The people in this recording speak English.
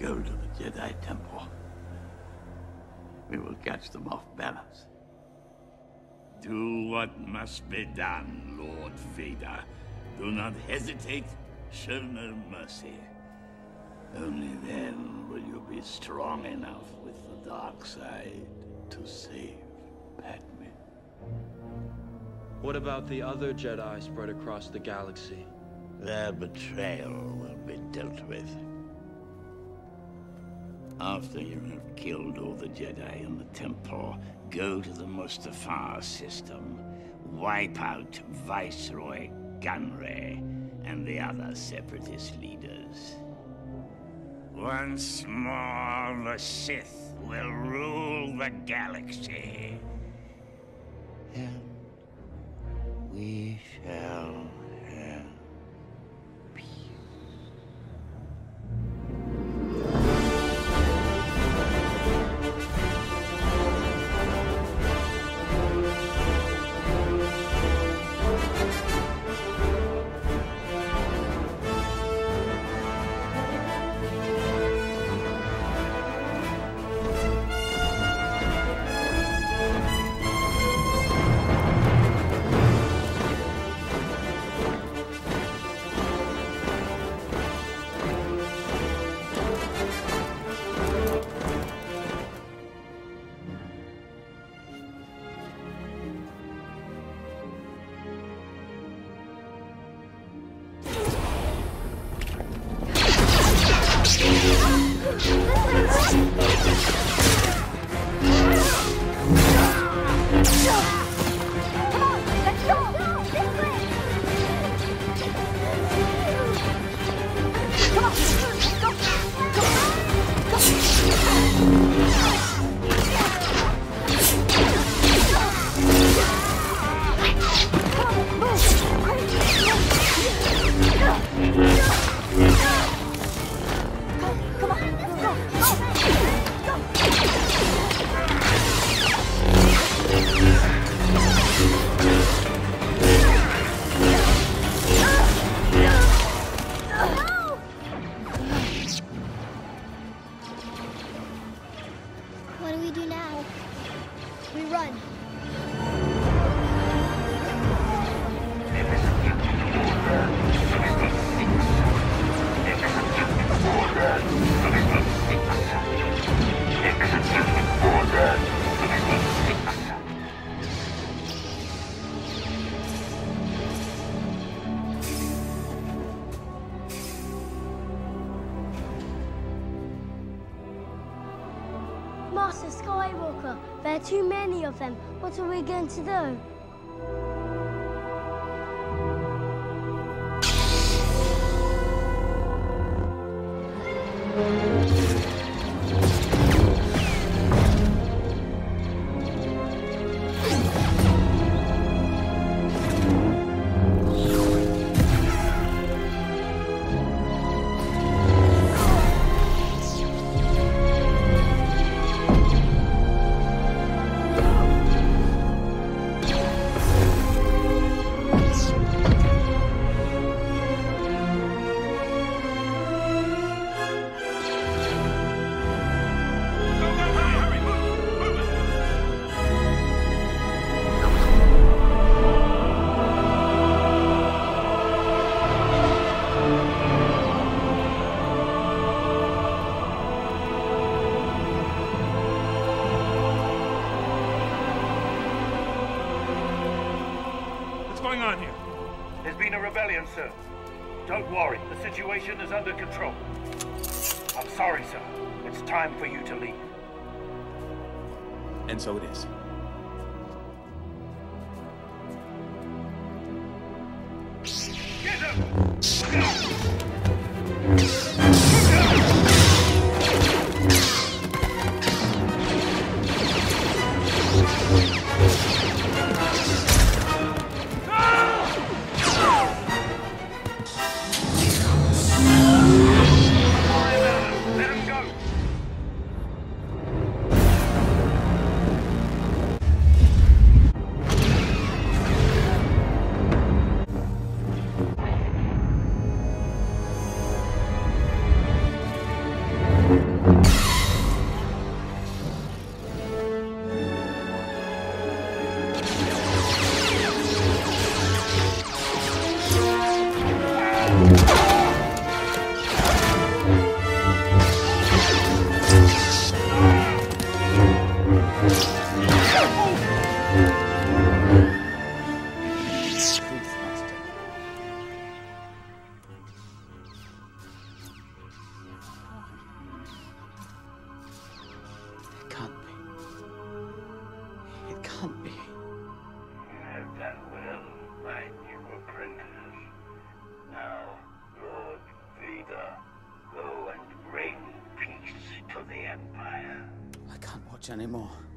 go to the Jedi Temple. We will catch them off balance. Do what must be done, Lord Vader. Do not hesitate. Show no mercy. Only then will you be strong enough with the dark side to save Padme. What about the other Jedi spread across the galaxy? Their betrayal will be dealt with. After you have killed all the Jedi in the Temple, go to the Mustafar system, wipe out Viceroy Gunray and the other Separatist leaders. Once more, the Sith will rule the galaxy. And we shall Master Skywalker, there are too many of them. What are we going to do? What's going on here? There's been a rebellion, sir. Don't worry, the situation is under control. I'm sorry, sir. It's time for you to leave. And so it is. Get him! Anymore.